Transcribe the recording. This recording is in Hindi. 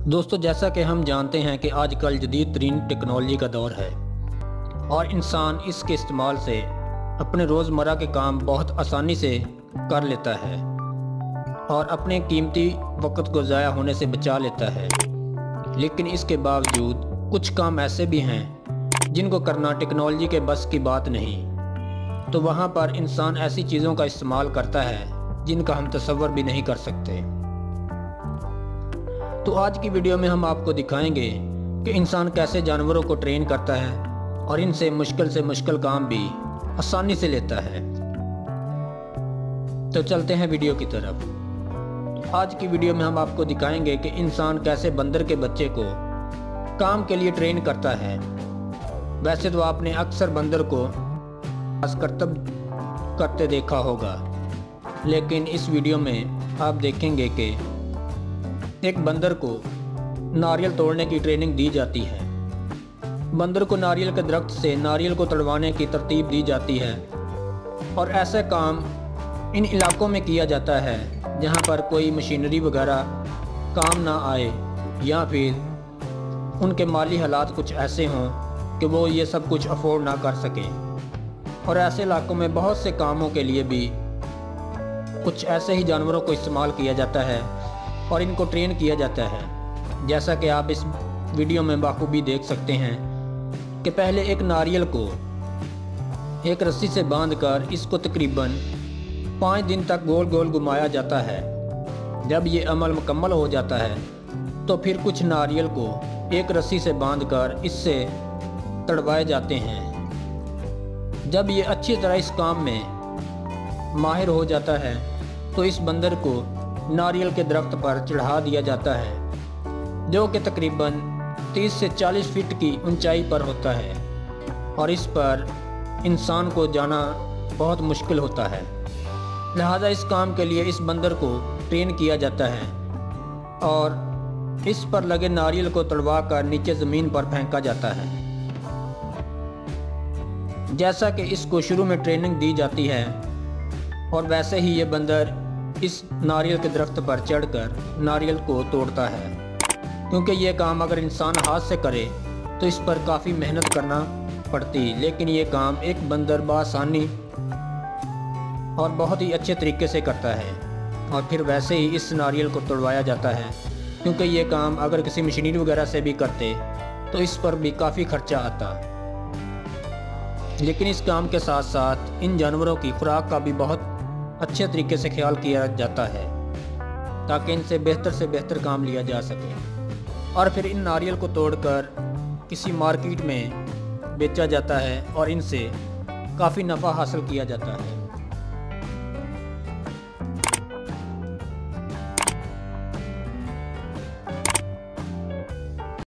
दोस्तों, जैसा कि हम जानते हैं कि आजकल जदीद तरीन टेक्नोलॉजी का दौर है और इंसान इसके इस्तेमाल से अपने रोज़मर्रा के काम बहुत आसानी से कर लेता है और अपने कीमती वक्त को ज़ाया होने से बचा लेता है। लेकिन इसके बावजूद कुछ काम ऐसे भी हैं जिनको करना टेक्नोलॉजी के बस की बात नहीं। तो वहाँ पर इंसान ऐसी चीज़ों का इस्तेमाल करता है जिनका हम तस्वर भी नहीं कर सकते। तो आज की वीडियो में हम आपको दिखाएँगे कि इंसान कैसे जानवरों को ट्रेन करता है और इनसे मुश्किल से मुश्किल काम भी आसानी से लेता है। तो चलते हैं वीडियो की तरफ़। तो आज की वीडियो में हम आपको दिखाएँगे कि इंसान कैसे बंदर के बच्चे को काम के लिए ट्रेन करता है। वैसे तो आपने अक्सर बंदर को करतब करते देखा होगा, लेकिन इस वीडियो में आप देखेंगे कि एक बंदर को नारियल तोड़ने की ट्रेनिंग दी जाती है। बंदर को नारियल के दरख्त से नारियल को तड़वाने की तरतीब दी जाती है और ऐसा काम इन इलाकों में किया जाता है, जहाँ पर कोई मशीनरी वगैरह काम ना आए, या फिर उनके माली हालात कुछ ऐसे हों कि वो ये सब कुछ अफोर्ड ना कर सकें। और ऐसे इलाकों में बहुत से कामों के लिए भी कुछ ऐसे ही जानवरों को इस्तेमाल किया जाता है और इनको ट्रेन किया जाता है। जैसा कि आप इस वीडियो में बाखूबी देख सकते हैं कि पहले एक नारियल को एक रस्सी से बांधकर इसको तकरीबन पाँच दिन तक गोल गोल घुमाया जाता है। जब ये अमल मुकम्मल हो जाता है तो फिर कुछ नारियल को एक रस्सी से बांधकर इससे तड़वाए जाते हैं। जब ये अच्छी तरह इस काम में माहिर हो जाता है तो इस बंदर को नारियल के दरख्त पर चढ़ा दिया जाता है, जो कि तकरीबन 30 से 40 फीट की ऊंचाई पर होता है, और इस पर इंसान को जाना बहुत मुश्किल होता है। लिहाजा इस काम के लिए इस बंदर को ट्रेन किया जाता है, और इस पर लगे नारियल को तड़वा कर नीचे ज़मीन पर फेंका जाता है। जैसा कि इसको शुरू में ट्रेनिंग दी जाती है, और वैसे ही ये बंदर इस नारियल के दरख्त पर चढ़कर नारियल को तोड़ता है। क्योंकि ये काम अगर इंसान हाथ से करे तो इस पर काफ़ी मेहनत करना पड़ती, लेकिन ये काम एक बंदर बसानी और बहुत ही अच्छे तरीके से करता है। और फिर वैसे ही इस नारियल को तोड़वाया जाता है, क्योंकि ये काम अगर किसी मशीनरी वगैरह से भी करते तो इस पर भी काफ़ी खर्चा आता। लेकिन इस काम के साथ साथ इन जानवरों की खुराक का भी बहुत अच्छे तरीके से ख्याल किया जाता है, ताकि इनसे बेहतर से बेहतर काम लिया जा सके। और फिर इन नारियल को तोड़कर किसी मार्केट में बेचा जाता है और इनसे काफ़ी नफ़ा हासिल किया जाता है।